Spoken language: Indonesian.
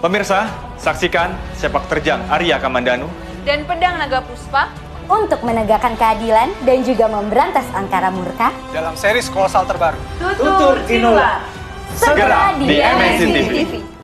Pemirsa, saksikan sepak terjang Arya Kamandanu dan pedang naga puspa untuk menegakkan keadilan dan juga memberantas angkara murka dalam seri kolosal terbaru. Tutur Cinula. Segera di MNC TV.